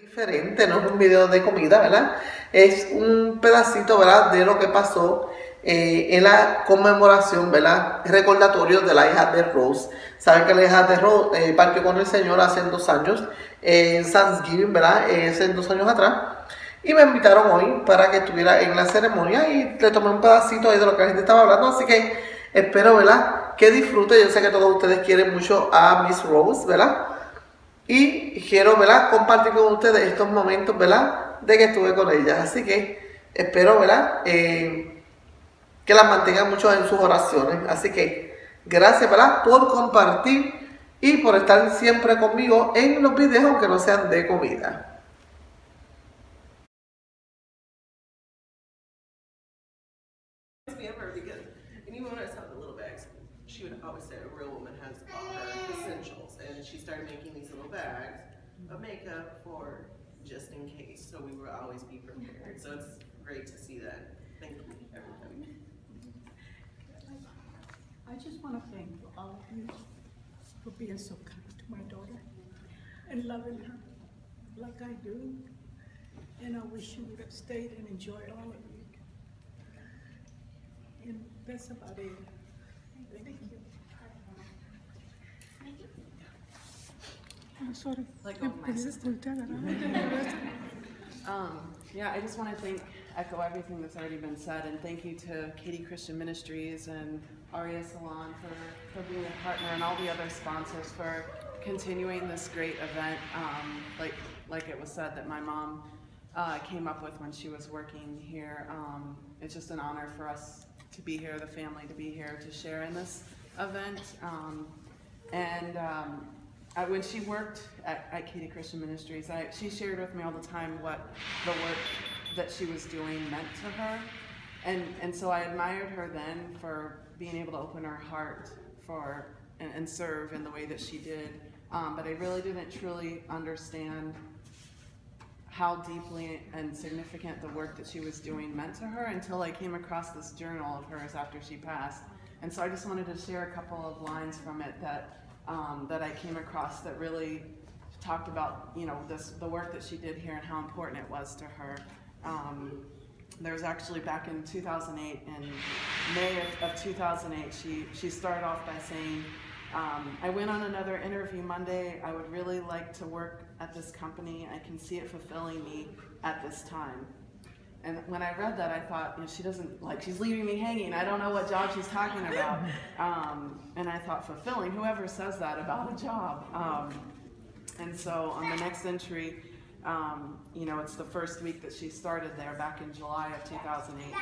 Diferente, no es un video de comida, ¿verdad? Es un pedacito, ¿verdad? De lo que pasó eh, en la conmemoración, ¿verdad? Recordatorio de la hija de Rose. Saben que la hija de Rose eh, partió con el Señor hace dos años, en Thanksgiving, ¿verdad? Eh, hace dos años atrás. Y me invitaron hoy para que estuviera en la ceremonia y le tomé un pedacito ahí de lo que la gente estaba hablando. Así que espero, ¿verdad? Que disfrute. Yo sé que todos ustedes quieren mucho a Miss Rose, ¿verdad? Y quiero, ¿verdad? Compartir con ustedes estos momentos, ¿verdad? De que estuve con ella. Así que espero, ¿verdad? Eh, que las mantengan mucho en sus oraciones. Así que gracias, ¿verdad? Por compartir y por estar siempre conmigo en los videos, aunque no sean de comida. Essentials, and she started making these little bags of makeup for just in case, so we would always be prepared. So it's great to see that. Thank you, everybody. I just want to thank all of you for being so kind to my daughter and loving her like I do. And I wish you would have stayed and enjoyed all of it. And that's about it. Thank you. I'm sorry. Let go of my sister. Um, yeah, I just want to thank, echo everything that's already been said, and thank you to Katy Christian Ministries and Aria Salon for, for being a partner and all the other sponsors for continuing this great event. Um, like, like it was said that my mom uh, came up with when she was working here. Um, it's just an honor for us to be here, the family to be here to share in this event. Um, and um, I, when she worked at, at Katy Christian Ministries, I, she shared with me all the time what the work that she was doing meant to her. And, and so I admired her then for being able to open her heart for and, and serve in the way that she did. Um, but I really didn't truly understand how deeply and significant the work that she was doing meant to her until I came across this journal of hers after she passed. And so I just wanted to share a couple of lines from it that um, that I came across that really talked about you know this the work that she did here and how important it was to her. Um, there was actually back in 2008, in May of, of 2008, she she started off by saying. Um, I went on another interview Monday. I would really like to work at this company. I can see it fulfilling me at this time. And when I read that, I thought, you know, she doesn't, like, she's leaving me hanging. I don't know what job she's talking about. Um, and I thought, fulfilling, whoever says that about a job. Um, and so on the next entry, um, you know, it's the first week that she started there back in July of 2008.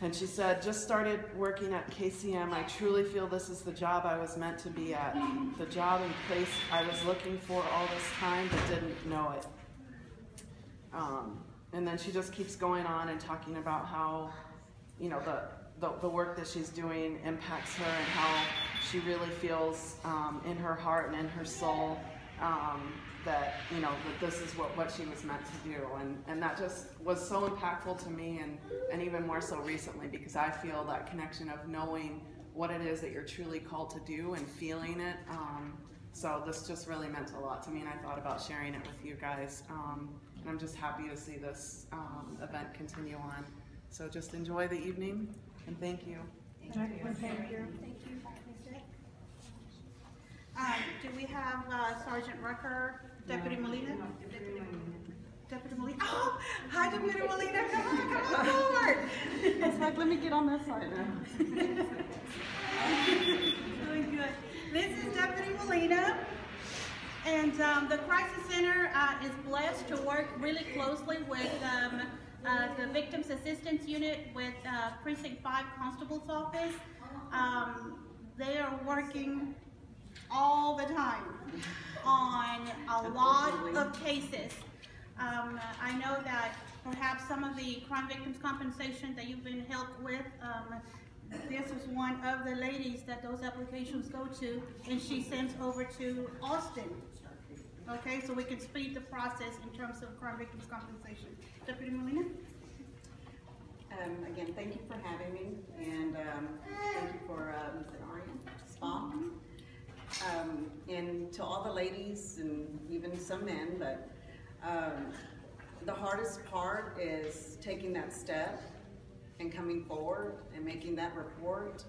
And she said, just started working at KCM. I truly feel this is the job I was meant to be at, the job and place I was looking for all this time but didn't know it. Um, and then she just keeps going on and talking about how, you know, the, the, the work that she's doing impacts her and how she really feels um, in her heart and in her soul um, that you know that this is what, what she was meant to do. And, and that just was so impactful to me and, and even more so recently because I feel that connection of knowing what it is that you're truly called to do and feeling it. Um, so this just really meant a lot to me and I thought about sharing it with you guys. Um, and I'm just happy to see this um, event continue on so just enjoy the evening and thank you. Thank you. Thank you. Thank Um, do we have uh, Sergeant Rucker, Deputy Molina? Deputy Molina. Oh, hi, Deputy Molina. Come on, come on forward. It's like, let me get on this side now. Doing good. This is Deputy Molina. And um, the Crisis Center uh, is blessed to work really closely with um, uh, the Victims Assistance Unit with uh, Precinct 5 Constable's Office. Um, they are working all the time on a lot of cases. Um, I know that perhaps some of the crime victims compensation that you've been helped with, um, this is one of the ladies that those applications go to, and she sends over to Austin. Okay, so we can speed the process in terms of crime victims compensation. Deputy Molina? Um, again, thank you for having me, and um, thank you for uh, Ms. Arian. Um, and to all the ladies and even some men, but Um, the hardest part is taking that step and coming forward and making that report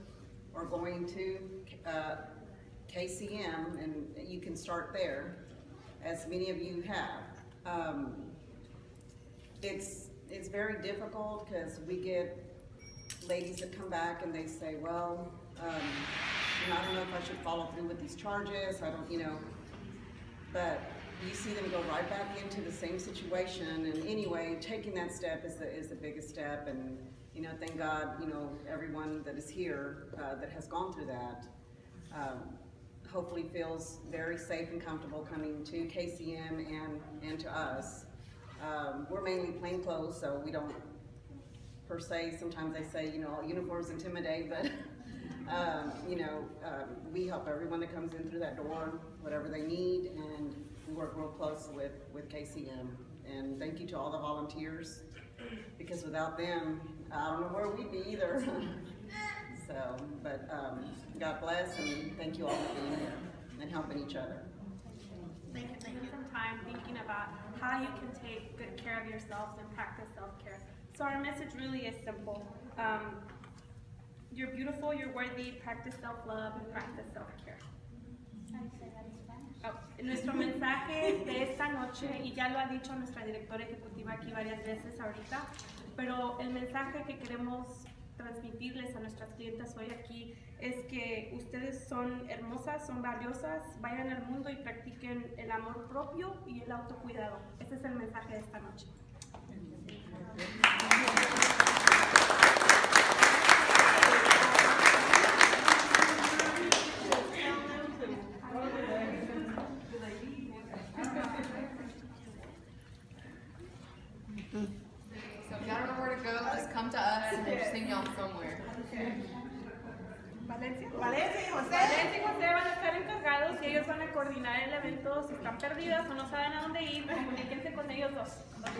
or going to uh, KCM and you can start there, as many of you have. Um, it's it's very difficult because we get ladies that come back and they say, well, um, you know, I don't know if I should follow through with these charges. I don't, you know, but you see them go right back into the same situation. And anyway, taking that step is the is the biggest step. And you know, thank God, you know, everyone that is here uh, that has gone through that. Um, hopefully feels very safe and comfortable coming to KCM and, and to us. Um, we're mainly plain clothes, so we don't per se, sometimes they say, you know, uniforms intimidate, but um, you know, um, we help everyone that comes in through that door, whatever they need, and we work real close with, with KCM. And thank you to all the volunteers, because without them, I don't know where we'd be either. so, but um, God bless, and thank you all for being here and helping each other. Thank you. Spend some time thinking about how you can take good care of yourselves and practice self-care. So our message really is simple. Um, you're beautiful, you're worthy, practice self-love and practice self-care. Oh, nuestro mensaje de esta noche, y ya lo ha dicho nuestra directora ejecutiva aquí varias veces ahorita, pero el mensaje que queremos transmitirles a nuestras clientes hoy aquí es que ustedes son hermosas, son valiosas, vayan al mundo y practiquen el amor propio y el autocuidado. Ese es el mensaje de esta noche. So if y'all don't know where to go, just come to us and we'll sing y'all somewhere. Valencia. Valencia y José. Valencia y José van a estar encargados y ellos van a coordinar el evento. Si están perdidas o no saben a dónde ir, comuníquense con ellos dos. ¿Ok?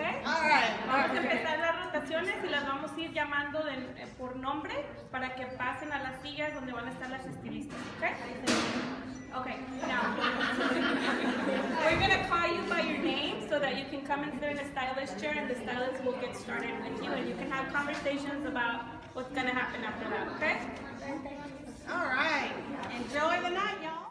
Vamos a empezar las rotaciones y las vamos a ir llamando de- eh, por nombre para que pasen a las sillas donde van a estar las estilistas. ¿Ok? Okay, now we're gonna call you by your name so that you can come and sit in a stylist chair and the stylist will get started with you and you can have conversations about what's gonna happen after that, okay? All right. Enjoy the night, y'all.